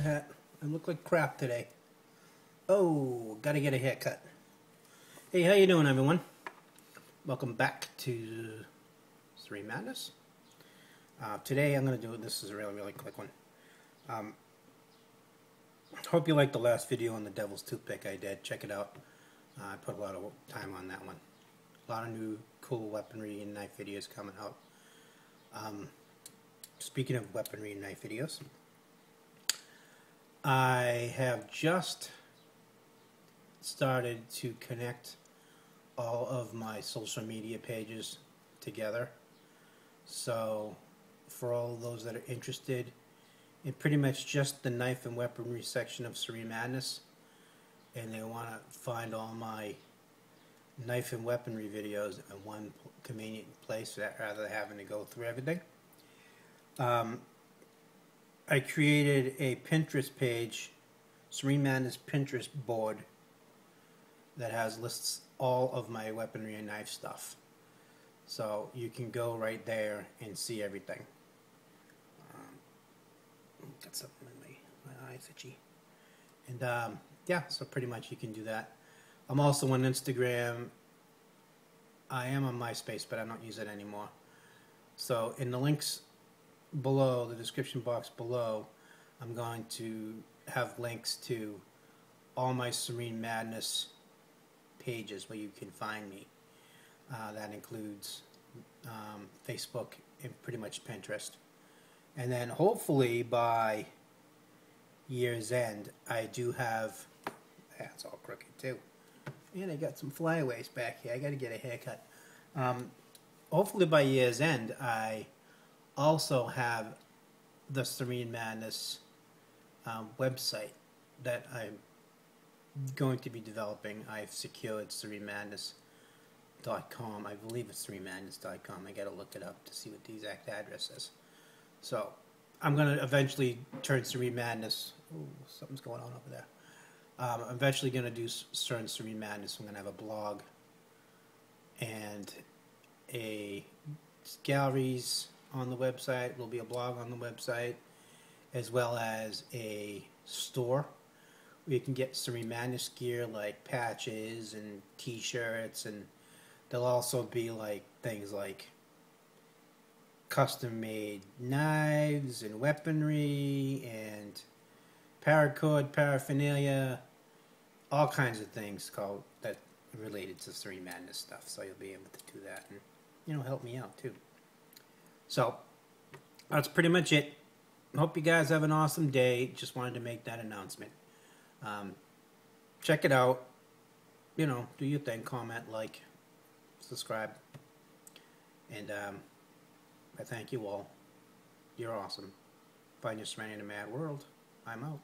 hat. I look like crap today. Oh, gotta get a haircut. Hey, how you doing, everyone? Welcome back to Serene Madness. Uh, today I'm gonna do this is a really really quick one. Um, hope you liked the last video on the Devil's Toothpick I did. Check it out. Uh, I put a lot of time on that one. A lot of new cool weaponry and knife videos coming out. Um, speaking of weaponry and knife videos, I have just started to connect all of my social media pages together. So, for all those that are interested in pretty much just the knife and weaponry section of Serene Madness, and they want to find all my knife and weaponry videos in one convenient place rather than having to go through everything. Um, I created a Pinterest page, Serene Madness Pinterest board, that has lists all of my weaponry and knife stuff. So you can go right there and see everything. Um, got something in my, my eyes itchy. And um, yeah, so pretty much you can do that. I'm also on Instagram. I am on MySpace, but I don't use it anymore. So in the links below, the description box below, I'm going to have links to all my Serene Madness pages where you can find me. Uh, that includes um, Facebook and pretty much Pinterest. And then hopefully by year's end, I do have. That's all crooked too. And I got some flyaways back here. I got to get a haircut. Um, hopefully by year's end, I also have the Serene Madness um, website that I'm going to be developing. I've secured serenemadness.com. I believe it's serenemadness.com. I got to look it up to see what the exact address is. So I'm going to eventually turn Serene Madness. Ooh, something's going on over there. Um, I'm eventually going to do certain Serene Madness. I'm going to have a blog and a galleries on the website. There'll be a blog on the website, as well as a store where you can get Serene Madness gear like patches and T-shirts, and there'll also be like things like custom-made knives and weaponry and paracord paraphernalia, all kinds of things called that related to Serene Madness stuff. So you'll be able to do that and you know help me out too. So that's pretty much it. Hope you guys have an awesome day. Just wanted to make that announcement. Um, check it out. You know, do your thing. Comment, like, subscribe. And um, I thank you all. You're awesome. Find your serenity in a mad world. I'm out.